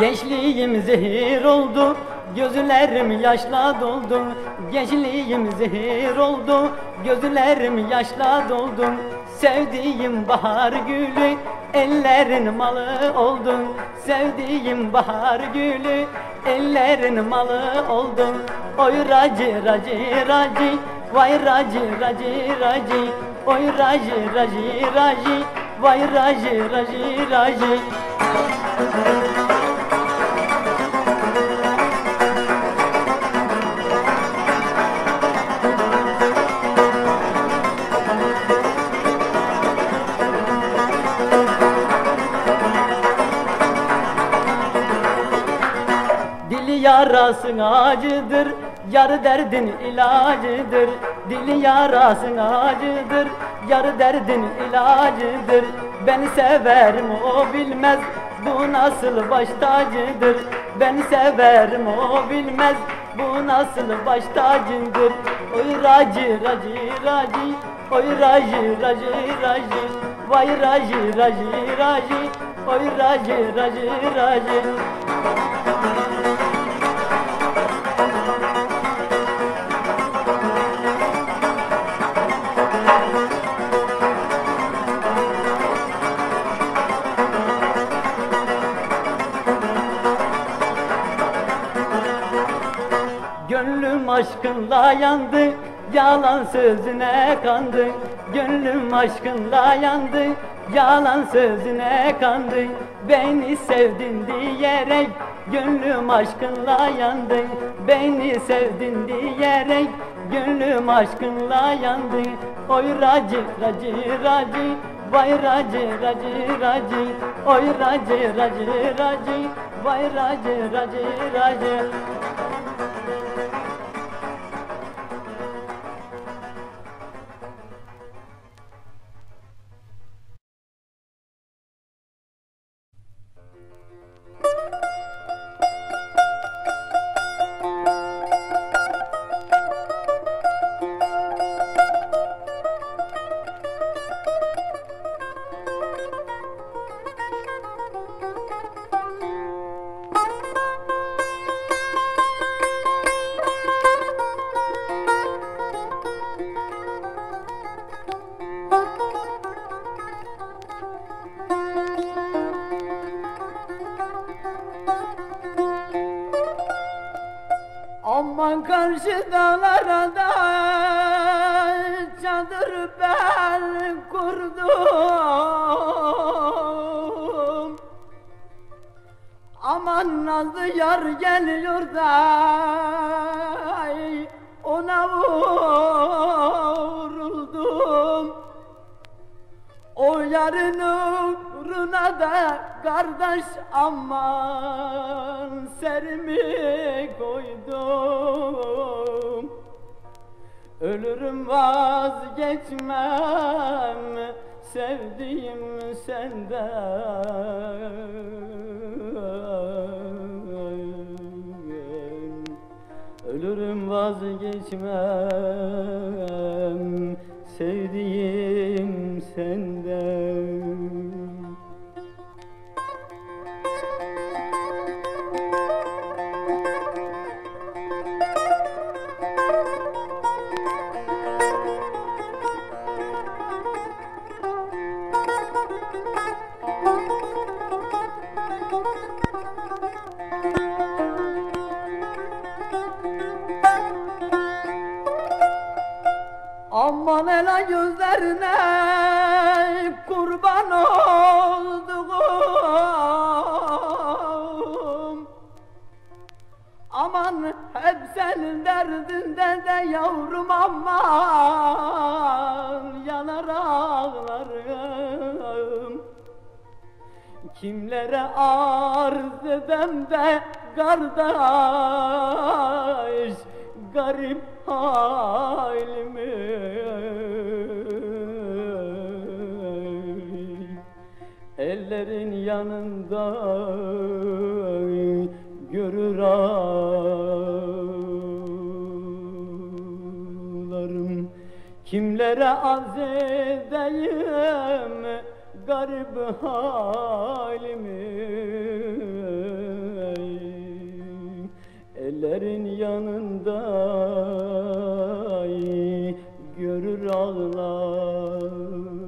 Gençliğim zehir oldu Gözlerim yaşla doldu. Gençliğim zehir oldu Gözlerim yaşla doldu. Sevdiğim bahar gülü Ellerin malı oldun Sevdiğim bahar gülü Ellerin malı oldun Oy racı racı racı Vay racı racı racı. Oy racı racı racı Vay racı racı racı yarasın acıdır Yarı derdin ilacıdır. Dili yarasın acıdır Yarı derdin ilacıdır. Ben severim o bilmez Bu nasıl baş tacıdır. Ben severim o bilmez Bu nasıl baş tacıdır. Oy racı racı racı Oy racı racı racı Vay racı racı racı Oy racı racı racı Gönlüm aşkınla yandı Yalan sözüne kandı. Gönlüm aşkınla yandı Yalan sözüne kandı. Beni sevdin diyerek Gönlüm aşkınla yandı. Beni sevdin diyerek Gönlüm aşkınla yandı. Oy racı racı racı Vay racı racı racı. Oy racı racı racı Vay racı racı racı Aman karşı dağlara da çadır ben kurdum. Aman nazlı yar geliyor da ona vuruldum O yarın uğruna da kardeş aman serimi koydum. Ölürüm vazgeçmem sevdiğim senden. Ölürüm vazgeçmem sevdiğim senden Aman ela gözlerine derdinde de yavrum aman yanar ağlarım. Kimlere arz edem de kardeş garip halimi Ellerin yanında görür ağlarım Kimlere arz edeyim garip halimi? Ellerin yanında görür ağlar.